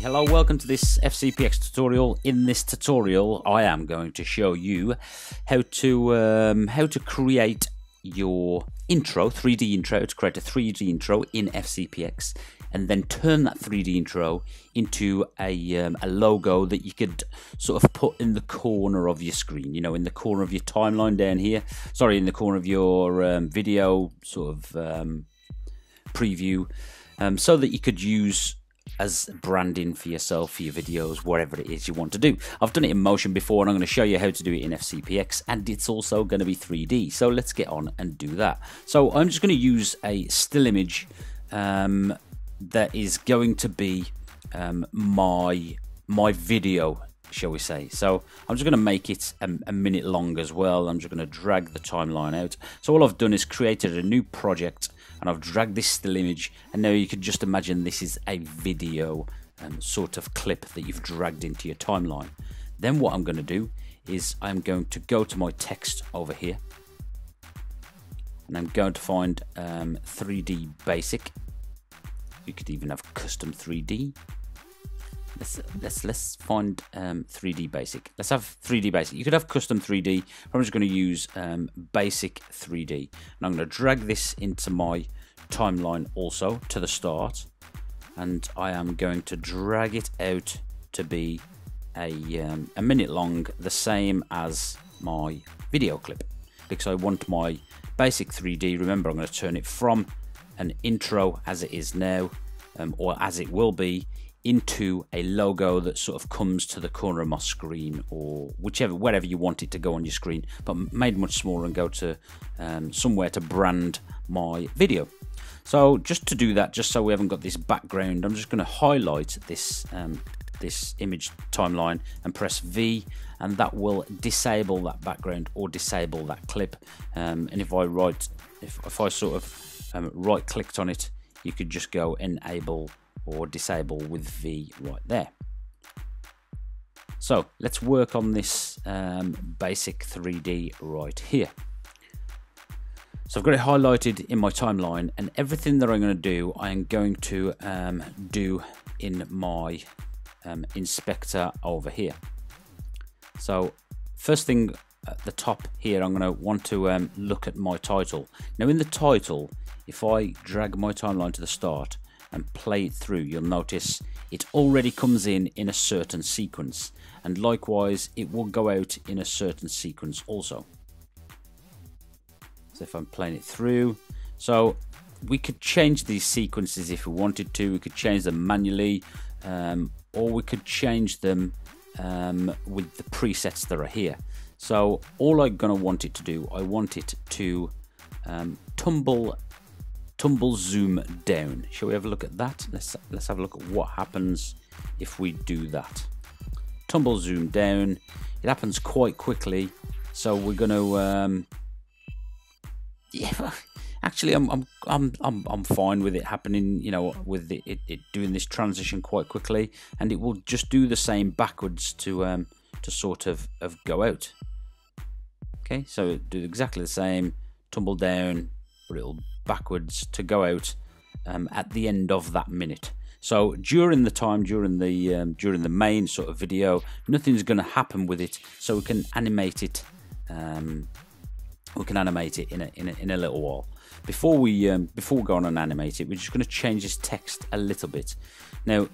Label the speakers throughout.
Speaker 1: hello, welcome to this FCPX tutorial. In this tutorial, I am going to show you how to um, how to create your intro, 3D intro, to create a 3D intro in FCPX, and then turn that 3D intro into a, um, a logo that you could sort of put in the corner of your screen, you know, in the corner of your timeline down here. Sorry, in the corner of your um, video sort of um, preview, um, so that you could use as branding for yourself, for your videos, whatever it is you want to do. I've done it in Motion before and I'm going to show you how to do it in FCPX and it's also going to be 3D. So let's get on and do that. So I'm just going to use a still image um, that is going to be um, my my video shall we say. So I'm just going to make it a, a, minute long as well. I'm just going to drag the timeline out. So all I've done is created a new project and I've dragged this still image and now you can just imagine this is a video um, sort of clip that you've dragged into your timeline. Then what I'm going to do is I'm going to go to my text over here and I'm going to find um, 3D basic. You could even have custom 3D let's let's let's find um, 3D basic. Let's have 3D basic. You could have custom 3D. I'm just going to use um, basic 3D, and I'm going to drag this into my timeline also to the start, and I am going to drag it out to be a um, a minute long, the same as my video clip, because I want my basic 3D. Remember, I'm going to turn it from an intro as it is now, um, or as it will be into a logo that sort of comes to the corner of my screen or whichever wherever you want it to go on your screen but made much smaller and go to um, somewhere to brand my video. So just to do that just so we haven't got this background I'm just going to highlight this um, this image timeline and press V and that will disable that background or disable that clip. Um, and if I write if, if I sort of um, right clicked on it you could just go enable or disable with V right there. So let's work on this um, basic 3D right here. So I've got it highlighted in my timeline and everything that I'm going to do, I am going to um, do in my um, inspector over here. So first thing at the top here, I'm going to want to um, look at my title. Now in the title, if I drag my timeline to the start, and play it through, you'll notice it already comes in in a certain sequence, and likewise, it will go out in a certain sequence also. So if I'm playing it through, so we could change these sequences if we wanted to. We could change them manually, um, or we could change them um, with the presets that are here. So all I'm gonna want it to do, I want it to um, tumble tumble zoom down. Shall we have a look at that? Let's let's have a look at what happens if we do that. Tumble zoom down. It happens quite quickly, so we're going to. Um, yeah, actually, I'm I'm I'm I'm I'm fine with it happening. You know, with it, it, it doing this transition quite quickly, and it will just do the same backwards to um to sort of of go out. Okay, so do exactly the same. Tumble down, but backwards to go out um, at the end of that minute. So during the time, during the um, during the main sort of video, nothing's going to happen with it. So we can animate it. Um, we can animate it in a, in a, in a little while. Before we um, before we go on and animate it, we're just going to change this text a little bit. Now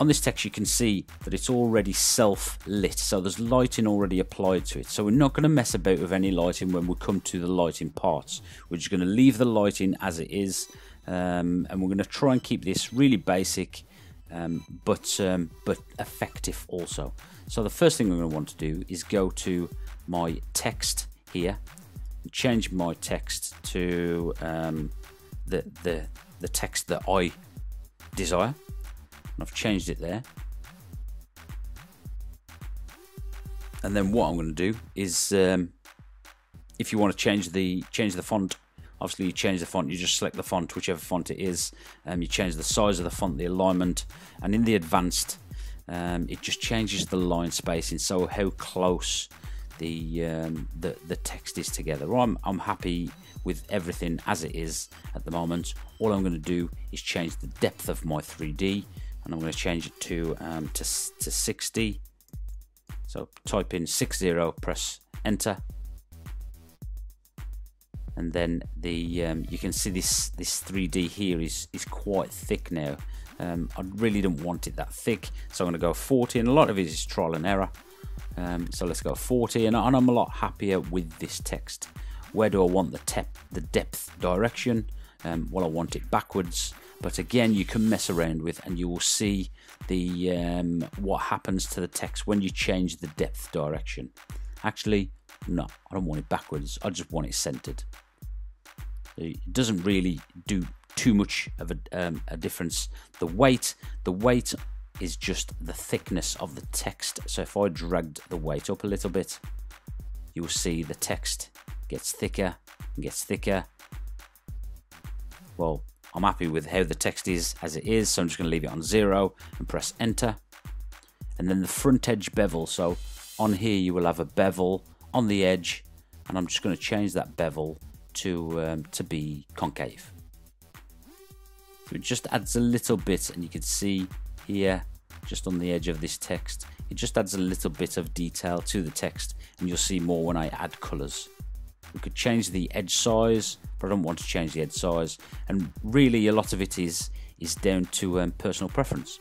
Speaker 1: on this text you can see that it's already self-lit, so there's lighting already applied to it. So we're not going to mess about with any lighting when we come to the lighting parts. We're just going to leave the lighting as it is, um, and we're going to try and keep this really basic, um, but um, but effective also. So the first thing I'm going to want to do is go to my text here, and change my text to um, the the the text that I desire I've changed it there. And then what I'm going to do is, um, if you want to change the change the font, obviously you change the font. You just select the font, whichever font it is. Um, you change the size of the font, the alignment, and in the advanced, um, it just changes the line spacing. So how close the um, the the text is together. I'm I'm happy with everything as it is at the moment. All I'm going to do is change the depth of my 3D and I'm going to change it to um, to, to 60 so type in 60 press enter. And then the um, you can see this this 3D here is is quite thick now. Um, I really don't want it that thick. So I'm going to go 40 and a lot of it is trial and error. Um, so let's go 40 and, and I'm a lot happier with this text. Where do I want the, the depth direction? Um, well I want it backwards but again you can mess around with and you will see the um, what happens to the text when you change the depth direction. Actually no I don't want it backwards. I just want it centered. It doesn't really do too much of a, um, a difference. The weight the weight is just the thickness of the text. So if I dragged the weight up a little bit you will see the text gets thicker and gets thicker. Well I'm happy with how the text is as it is, so I'm just going to leave it on zero and press enter. And then the front edge bevel, so on here you will have a bevel on the edge, and I'm just going to change that bevel to, um, to be concave. So it just adds a little bit, and you can see here, just on the edge of this text, it just adds a little bit of detail to the text, and you'll see more when I add colours. We could change the edge size, but I don't want to change the edge size. And really, a lot of it is is down to um, personal preference.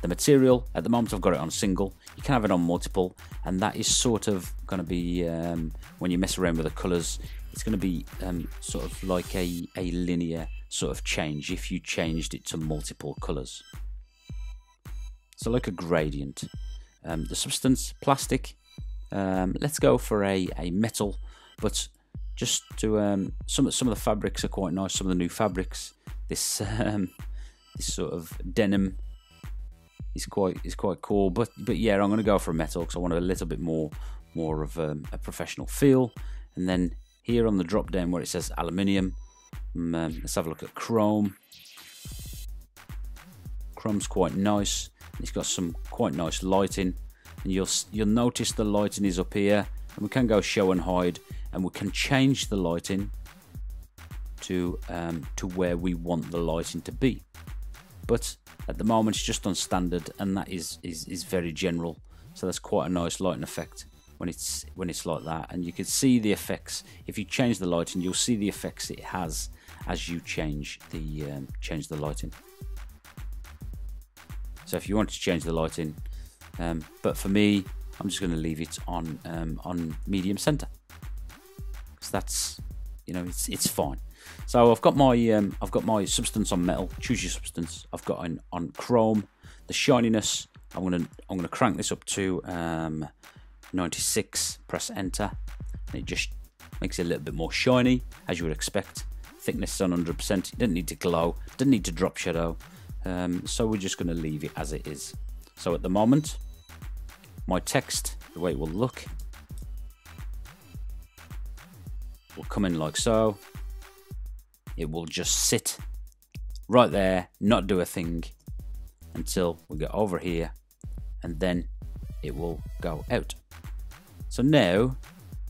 Speaker 1: The material, at the moment I've got it on single, you can have it on multiple, and that is sort of going to be, um, when you mess around with the colours, it's going to be um, sort of like a, a linear sort of change if you changed it to multiple colours. So like a gradient. Um, the substance, plastic, um, let's go for a, a metal, but just to um, some some of the fabrics are quite nice. Some of the new fabrics, this um, this sort of denim is quite is quite cool. But but yeah, I'm going to go for a metal because I want a little bit more more of a, um, a, professional feel. And then here on the drop down where it says aluminium, um, um, let's have a look at chrome. Chrome's quite nice. It's got some quite nice lighting, and you'll you'll notice the lighting is up here, and we can go show and hide and we can change the lighting to um, to where we want the lighting to be. But at the moment it's just on standard and that is, is is very general. So that's quite a nice lighting effect when it's when it's like that. And you can see the effects. If you change the lighting you'll see the effects it has as you change the um, change the lighting. So if you want to change the lighting um, but for me I'm just going to leave it on um, on medium center that's you know it's it's fine. So I've got my um, I've got my substance on metal. Choose your substance. I've got on on chrome. The shininess. I'm gonna I'm gonna crank this up to um, 96. Press enter, and it just makes it a little bit more shiny as you would expect. Thickness is on 100%. It doesn't need to glow. Doesn't need to drop shadow. Um, so we're just to leave it as it is. So at the moment, my text, the way it will look will come in like so. It will just sit right there, not do a thing until we get over here and then it will go out. So now,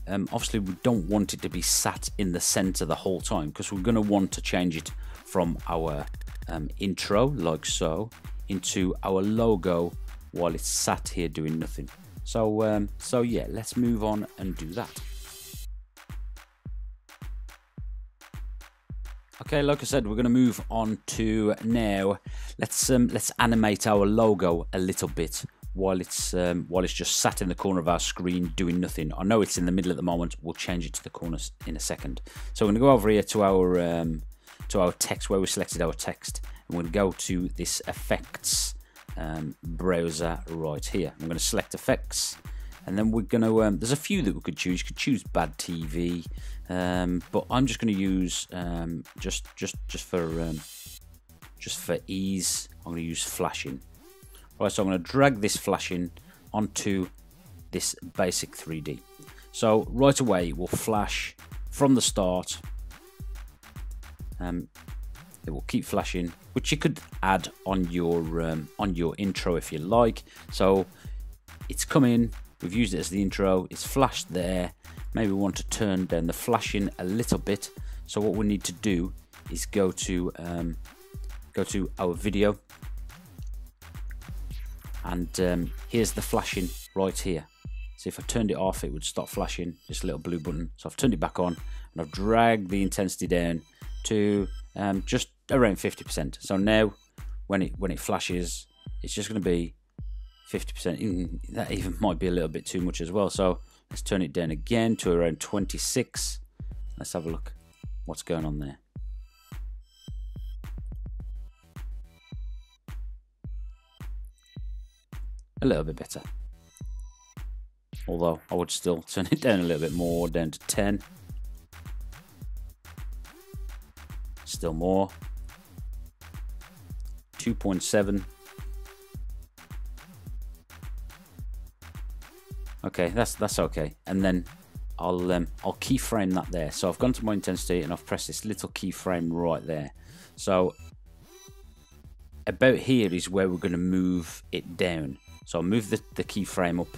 Speaker 1: um, obviously we don't want it to be sat in the center the whole time because we're going to want to change it from our um, intro like so into our logo while it's sat here doing nothing. So, um, so yeah, let's move on and do that. Okay, like I said, we're going to move on to now. Let's um, let's animate our logo a little bit while it's um, while it's just sat in the corner of our screen doing nothing. I know it's in the middle at the moment. We'll change it to the corner in a second. So we're going to go over here to our um, to our text where we selected our text, and we're going to go to this effects um, browser right here. I'm going to select effects and then we're going to um, there's a few that we could choose you could choose bad tv um, but i'm just going to use um, just just just for um, just for ease i'm going to use flashing right so i'm going to drag this flashing onto this basic 3d so right away it will flash from the start um, it will keep flashing which you could add on your um, on your intro if you like so it's coming We've used it as the intro. It's flashed there. Maybe we want to turn down the flashing a little bit. So what we need to do is go to um, go to our video and um, here's the flashing right here. So if I turned it off, it would stop flashing, just a little blue button. So I've turned it back on and I've dragged the intensity down to um, just around 50%. So now when it when it flashes, it's just going to be 50%. That even might be a little bit too much as well. So let's turn it down again to around 26. Let's have a look what's going on there. A little bit better. Although I would still turn it down a little bit more, down to 10. Still more. 2.7. Okay, that's that's okay. And then I'll um, I'll keyframe that there. So I've gone to my intensity and I've pressed this little keyframe right there. So about here is where we're going to move it down. So I'll move the, the keyframe up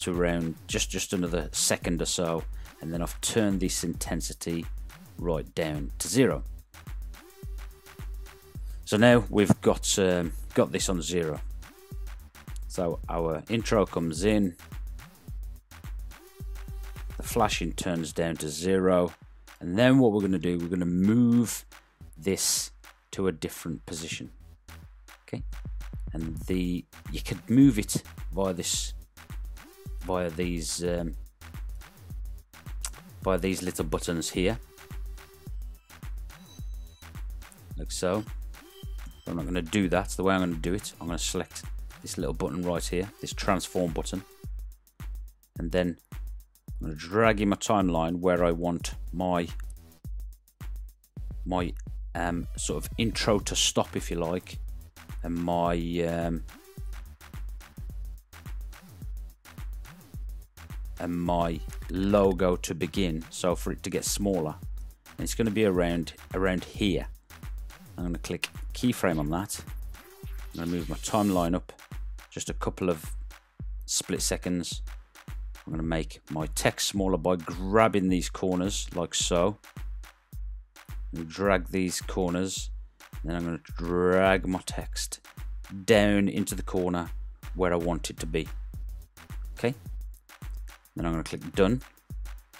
Speaker 1: to around just just another second or so, and then I've turned this intensity right down to zero. So now we've got um, got this on zero. So our intro comes in, flashing turns down to zero, and then what we're going to do, we're going to move this to a different position. Okay, and the you could move it via this via these um, via these little buttons here. Like so. I'm not going to do that. The way I'm going to do it I'm going to select this little button right here this transform button. And then I'm going to drag in my timeline where I want my my um, sort of intro to stop if you like and my um, and my logo to begin. So for it to get smaller and it's going to be around around here. I'm going to click keyframe on that. I'm going to move my timeline up just a couple of split seconds I'm going to make my text smaller by grabbing these corners like so and drag these corners then I'm going to drag my text down into the corner where I want it to be okay then I'm going to click done.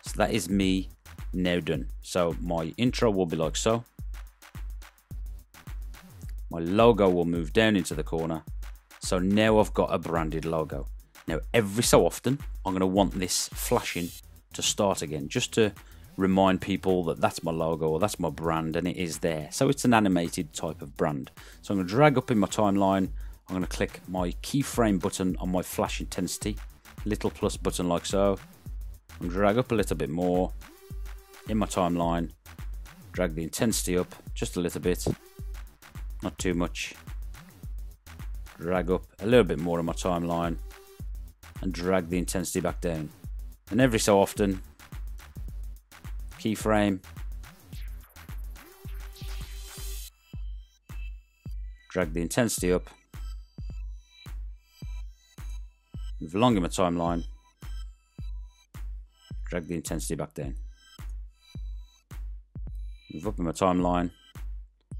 Speaker 1: So that is me now done. So my intro will be like so. My logo will move down into the corner. So now I've got a branded logo. Now every so often I'm going to want this flashing to start again just to remind people that that's my logo or that's my brand and it is there. So it's an animated type of brand. So I'm going to drag up in my timeline. I'm going to click my keyframe button on my flash intensity little plus button like so and drag up a little bit more in my timeline drag the intensity up just a little bit not too much drag up a little bit more in my timeline and drag the intensity back down. And every so often keyframe drag the intensity up. Move along in my timeline, drag the intensity back down. Move up in my timeline,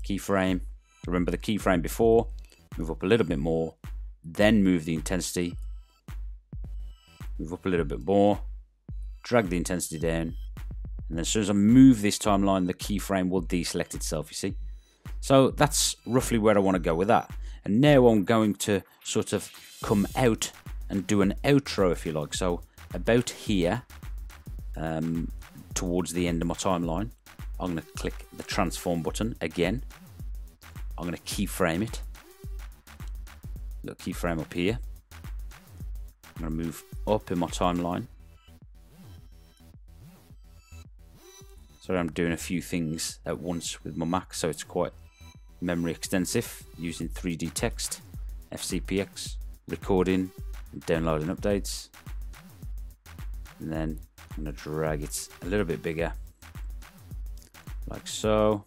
Speaker 1: keyframe, remember the keyframe before, move up a little bit more, then move the intensity, move up a little bit more, drag the intensity down, and then as soon as I move this timeline, the keyframe will deselect itself, you see. So that's roughly where I want to go with that. And now I'm going to sort of come out and do an outro if you like. So about here, um, towards the end of my timeline, I'm going to click the transform button again. I'm going to keyframe it. Look, keyframe up here. I'm going to move up in my timeline. Sorry, I'm doing a few things at once with my Mac, so it's quite memory extensive using 3D text, FCPX, recording, downloading updates. And then I'm going to drag it a little bit bigger, like so.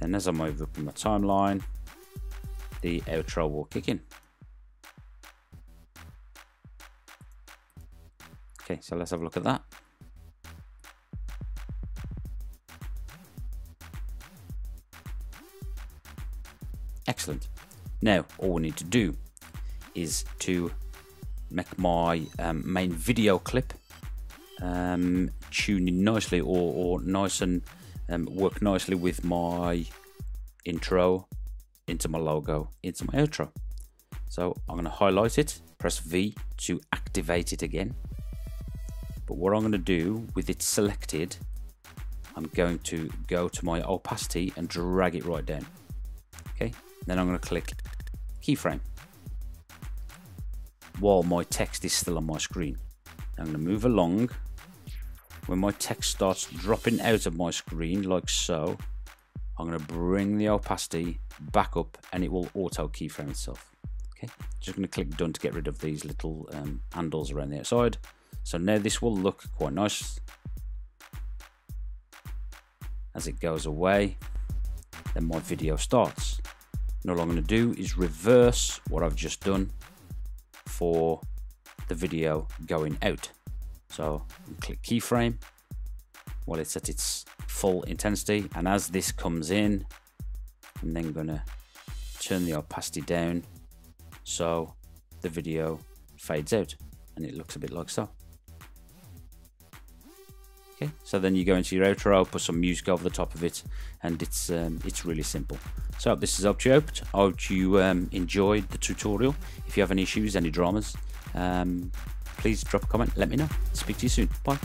Speaker 1: And as I move up in my timeline, the outro will kick in. Okay, so let's have a look at that. Excellent. Now, all we need to do is to make my um, main video clip um, tune in nicely or, or nice and um, work nicely with my intro into my logo into my outro. So I'm going to highlight it, press V to activate it again. But what I'm going to do with it selected, I'm going to go to my opacity and drag it right down. Okay, then I'm going to click keyframe while my text is still on my screen. I'm going to move along. When my text starts dropping out of my screen like so, I'm going to bring the opacity back up and it will auto keyframe itself. Okay, just going to click done to get rid of these little um, handles around the outside. So now this will look quite nice. As it goes away, then my video starts. And all I'm going to do is reverse what I've just done for the video going out. So click keyframe while it's at its full intensity and as this comes in I'm then gonna turn the opacity down so the video fades out and it looks a bit like so. Okay, so then you go into your outro, put some music over the top of it, and it's um, it's really simple. So this is helped you. I hope you um, enjoyed the tutorial. If you have any issues, any dramas, um, please drop a comment. Let me know. Speak to you soon. Bye.